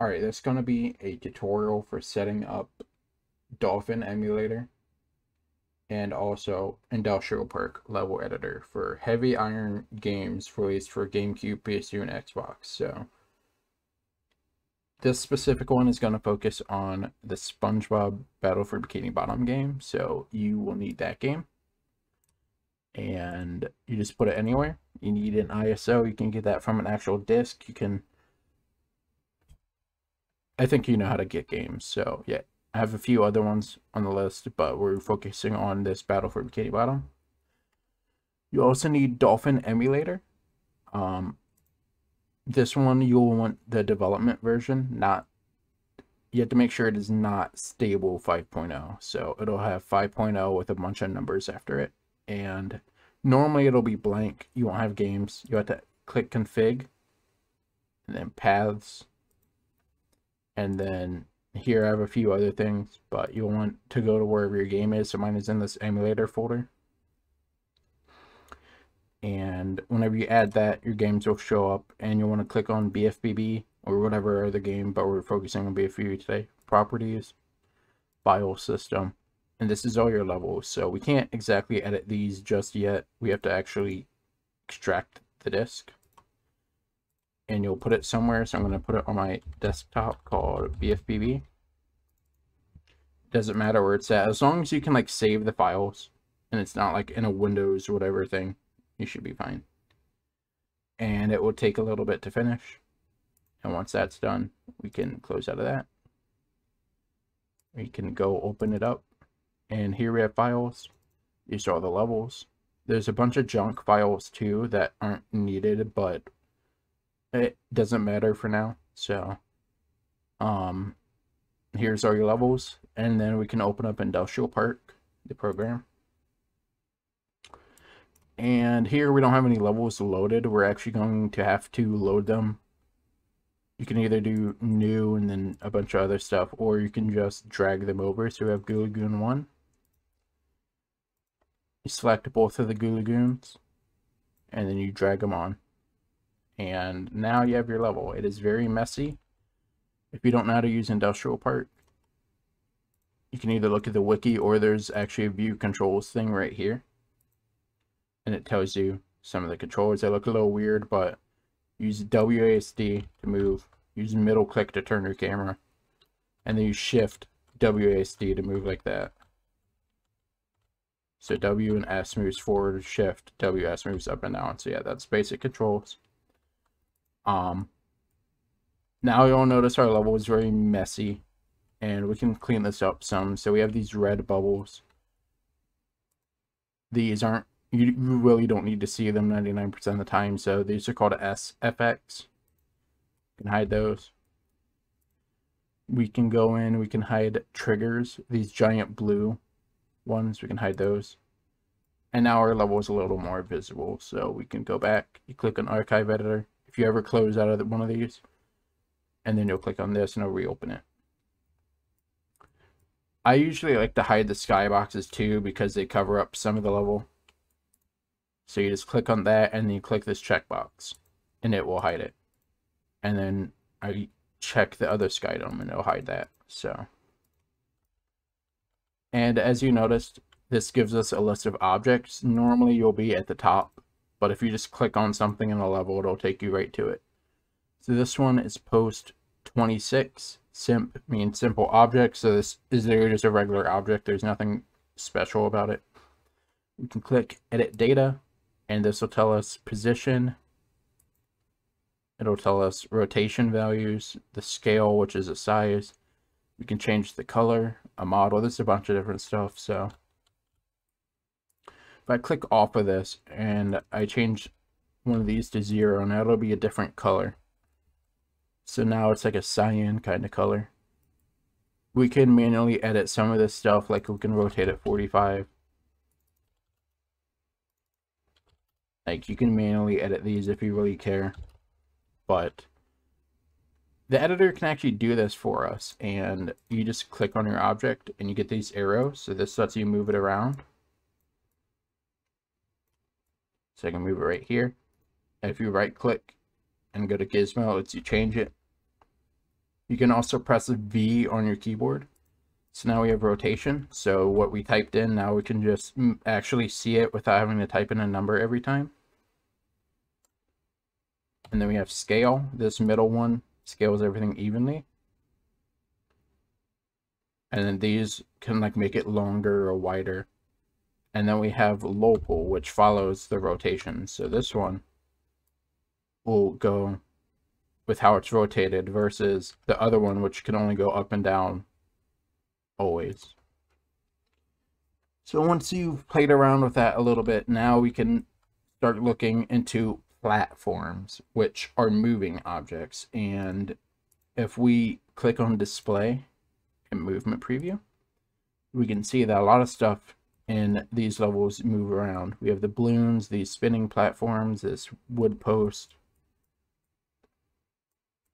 Alright, that's going to be a tutorial for setting up Dolphin emulator and also Industrial Park level editor for heavy iron games released for GameCube, PS2, and Xbox. So this specific one is going to focus on the SpongeBob Battle for Bikini Bottom game. So you will need that game. And you just put it anywhere. You need an ISO. You can get that from an actual disk. You can I think you know how to get games. So yeah, I have a few other ones on the list, but we're focusing on this Battle for Bikini Bottom. You also need Dolphin Emulator. Um, this one you'll want the development version, not you have to make sure it is not stable 5.0. So it'll have 5.0 with a bunch of numbers after it. And normally it'll be blank. You won't have games. You have to click config and then paths and then here I have a few other things, but you'll want to go to wherever your game is. So mine is in this emulator folder. And whenever you add that, your games will show up and you'll want to click on BFBB or whatever other game, but we're focusing on BFBB today. Properties, file system, and this is all your levels. So we can't exactly edit these just yet. We have to actually extract the disk and you'll put it somewhere. So I'm going to put it on my desktop called BFBB. Doesn't matter where it's at. As long as you can like save the files and it's not like in a Windows or whatever thing, you should be fine. And it will take a little bit to finish. And once that's done, we can close out of that. We can go open it up. And here we have files. These are all the levels. There's a bunch of junk files too that aren't needed, but it doesn't matter for now. So, um, here's your levels, and then we can open up Industrial Park, the program. And here we don't have any levels loaded. We're actually going to have to load them. You can either do new and then a bunch of other stuff, or you can just drag them over. So we have Goo Lagoon 1. You select both of the Goo Lagoons, and then you drag them on and now you have your level. It is very messy. If you don't know how to use Industrial Park, you can either look at the wiki or there's actually a view controls thing right here. And it tells you some of the controls. They look a little weird, but use WASD to move. Use middle click to turn your camera. And then you shift WASD to move like that. So W and S moves forward, shift, WS moves up and down. So yeah, that's basic controls. Um, now you'll notice our level is very messy and we can clean this up some. So we have these red bubbles. These aren't, you really don't need to see them 99% of the time. So these are called SFX. You can hide those. We can go in, we can hide triggers, these giant blue ones, we can hide those. And now our level is a little more visible. So we can go back, you click on archive editor, if you ever close out of one of these and then you'll click on this and it'll reopen it. I usually like to hide the skyboxes too because they cover up some of the level. So you just click on that and then you click this checkbox and it will hide it. And then I check the other sky dome and it'll hide that so. And as you noticed this gives us a list of objects. Normally you'll be at the top but if you just click on something in a level, it'll take you right to it. So this one is post 26. Simp means simple object. So this is there just a regular object. There's nothing special about it. We can click edit data and this will tell us position. It'll tell us rotation values, the scale, which is a size. We can change the color, a model. There's a bunch of different stuff. So if I click off of this and I change one of these to zero, now it'll be a different color. So now it's like a cyan kind of color. We can manually edit some of this stuff, like we can rotate it 45. Like you can manually edit these if you really care. But the editor can actually do this for us and you just click on your object and you get these arrows. So this lets you move it around. So I can move it right here. If you right click and go to gizmo, it lets you change it. You can also press V on your keyboard. So now we have rotation. So what we typed in, now we can just actually see it without having to type in a number every time. And then we have scale. This middle one scales everything evenly. And then these can like make it longer or wider. And then we have local, which follows the rotation. So this one will go with how it's rotated versus the other one, which can only go up and down always. So once you've played around with that a little bit, now we can start looking into platforms, which are moving objects. And if we click on display and movement preview, we can see that a lot of stuff in these levels move around. We have the balloons, these spinning platforms, this wood post,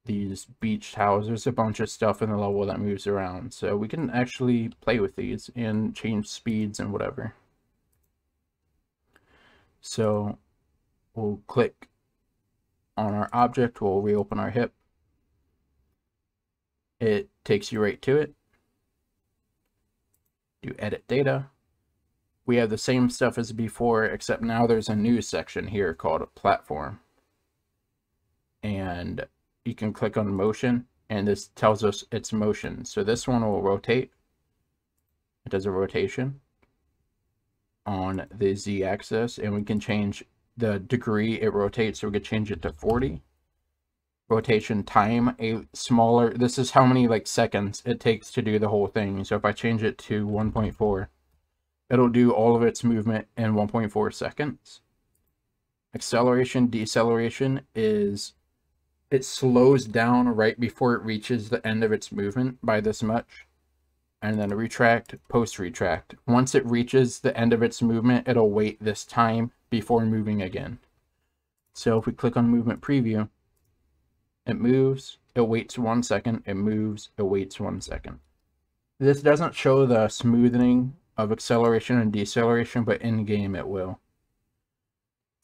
these beach towers. There's a bunch of stuff in the level that moves around. So we can actually play with these and change speeds and whatever. So we'll click on our object, we'll reopen our hip. It takes you right to it. Do edit data. We have the same stuff as before, except now there's a new section here called platform. And you can click on motion and this tells us its motion. So this one will rotate. It does a rotation on the Z axis and we can change the degree it rotates. So we could change it to 40. Rotation time, a smaller, this is how many like seconds it takes to do the whole thing. So if I change it to 1.4, it'll do all of its movement in 1.4 seconds. Acceleration, deceleration is it slows down right before it reaches the end of its movement by this much. And then retract, post retract. Once it reaches the end of its movement, it'll wait this time before moving again. So if we click on movement preview, it moves, it waits one second, it moves, it waits one second. This doesn't show the smoothing of acceleration and deceleration, but in game it will.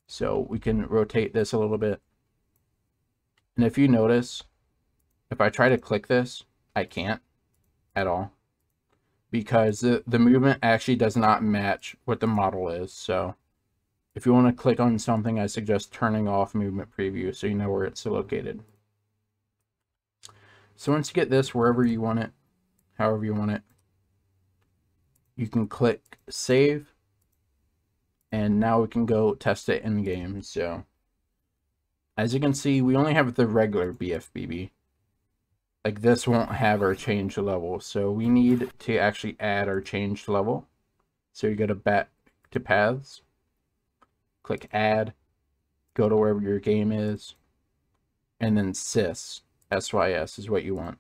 So we can rotate this a little bit. And if you notice, if I try to click this, I can't at all because the, the movement actually does not match what the model is. So if you want to click on something, I suggest turning off movement preview so you know where it's located. So once you get this wherever you want it, however you want it, you can click save and now we can go test it in game. So as you can see, we only have the regular BFBB. Like this won't have our change level. So we need to actually add our change level. So you go to back to paths, click add, go to wherever your game is, and then sys, SYS is what you want.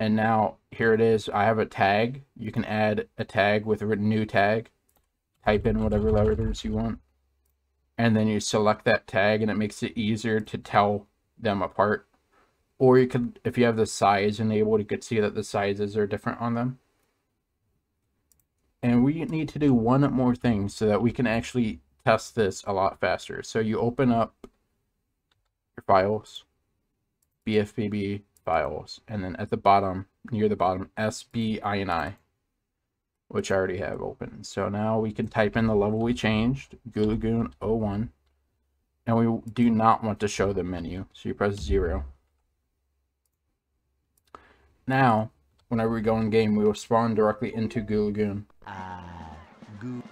And now here it is. I have a tag. You can add a tag with a written new tag. Type in whatever letters you want and then you select that tag and it makes it easier to tell them apart. Or you could, if you have the size enabled, you could see that the sizes are different on them. And we need to do one more thing so that we can actually test this a lot faster. So you open up your files, BFBB files, and then at the bottom, near the bottom, SBINI which I already have open. So now we can type in the level we changed, Goo Lagoon 01, and we do not want to show the menu, so you press 0. Now, whenever we go in game, we will spawn directly into Goo Lagoon. Goo.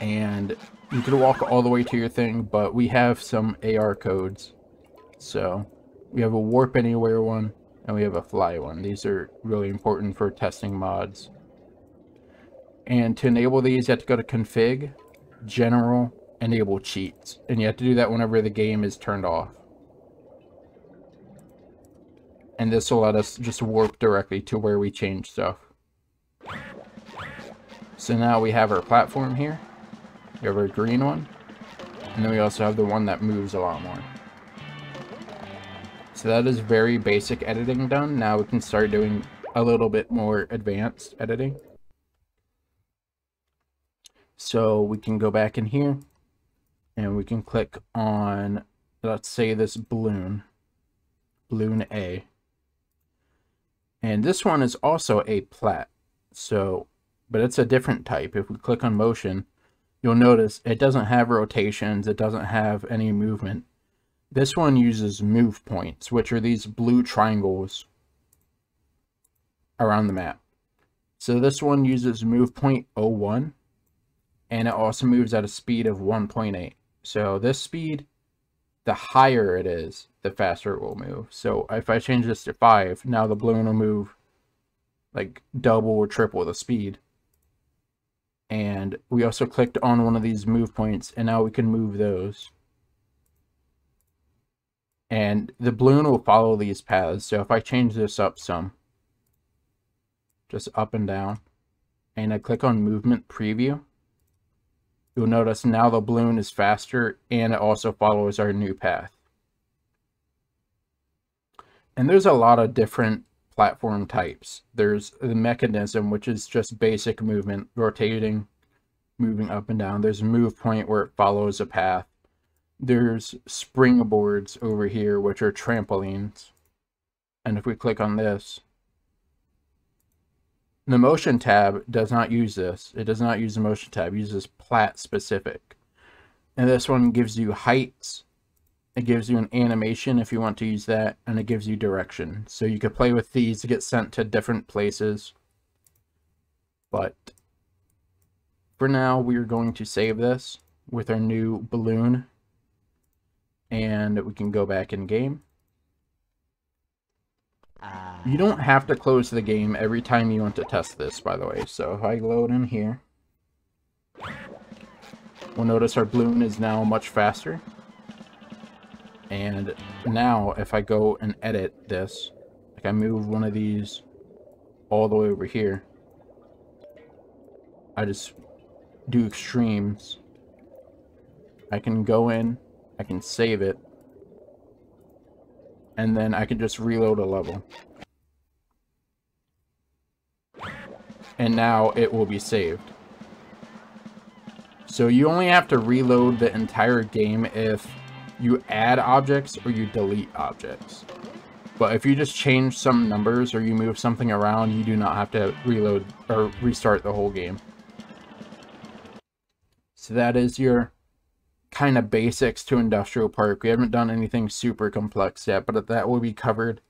And you can walk all the way to your thing, but we have some AR codes. So, we have a warp anywhere one, and we have a fly one. These are really important for testing mods. And to enable these, you have to go to config, general, enable cheats. And you have to do that whenever the game is turned off. And this will let us just warp directly to where we change stuff. So now we have our platform here. We have our green one. And then we also have the one that moves a lot more. So that is very basic editing done. Now we can start doing a little bit more advanced editing. So we can go back in here and we can click on, let's say this balloon. Balloon A. And this one is also a plat. So, but it's a different type. If we click on motion, you'll notice it doesn't have rotations. It doesn't have any movement. This one uses move points, which are these blue triangles around the map. So this one uses move point 01 and it also moves at a speed of 1.8. So this speed, the higher it is, the faster it will move. So if I change this to 5, now the balloon will move like double or triple the speed. And we also clicked on one of these move points and now we can move those. And the balloon will follow these paths. So if I change this up some, just up and down, and I click on movement preview, you'll notice now the balloon is faster and it also follows our new path. And there's a lot of different platform types. There's the mechanism, which is just basic movement, rotating, moving up and down. There's move point where it follows a path. There's hmm. springboards over here, which are trampolines. And if we click on this, the motion tab does not use this. It does not use the motion tab. It uses plat specific. And this one gives you heights. It gives you an animation if you want to use that. And it gives you direction. So you could play with these to get sent to different places. But for now, we are going to save this with our new balloon. And we can go back in game. You ah. don't have to close the game every time you want to test this, by the way. So if I load in here, we'll notice our balloon is now much faster. And now if I go and edit this, like I move one of these all the way over here, I just do extremes. I can go in, I can save it, and then I can just reload a level. And now it will be saved. So you only have to reload the entire game if you add objects or you delete objects. But if you just change some numbers or you move something around, you do not have to reload or restart the whole game. So that is your kind of basics to Industrial Park. We haven't done anything super complex yet, but that will be covered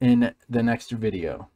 in the next video.